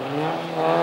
Yeah.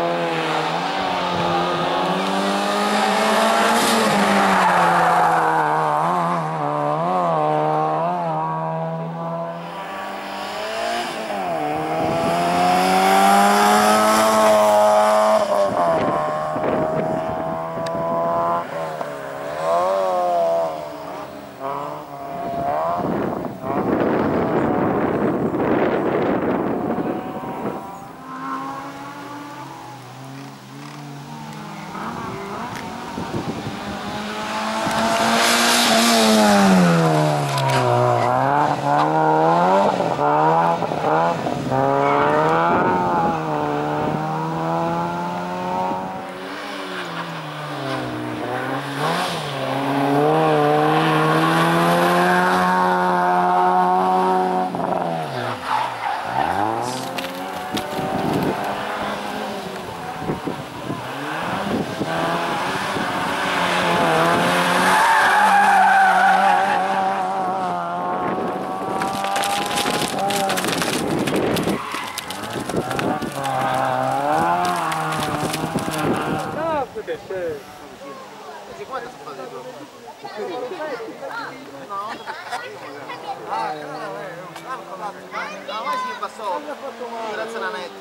dice quale sono dentro? No, ah, eh, no, ma si passò, grazie alla net.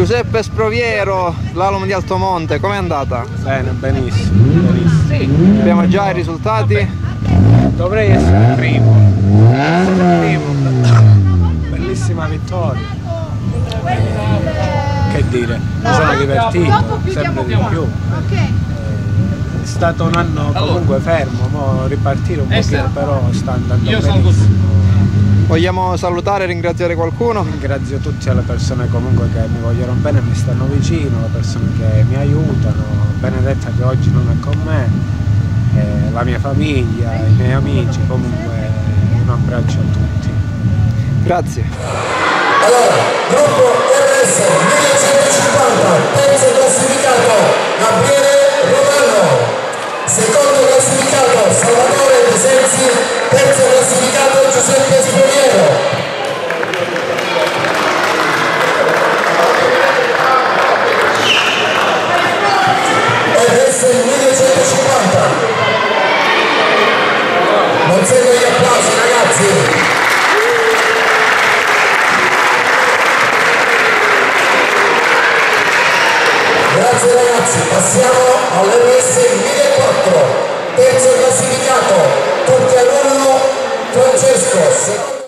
Giuseppe Sproviero, l'Alum di Altomonte, com'è andata? Bene, benissimo, benissimo. Abbiamo già i risultati? Dovrei essere primo. primo. Bellissima vittoria. Che dire, mi sono divertito, sempre di più. È stato un anno comunque fermo, mo ripartire un pochino, però sta andando benissimo. Vogliamo salutare e ringraziare qualcuno? Ringrazio tutte le persone comunque che mi vogliono bene, mi stanno vicino, le persone che mi aiutano, Benedetta che oggi non è con me, eh, la mia famiglia, i miei amici, comunque un abbraccio a tutti. Grazie. Allora, ragazzi, passiamo all'RS 1004, terzo classificato, tutti all'uno, Francesco,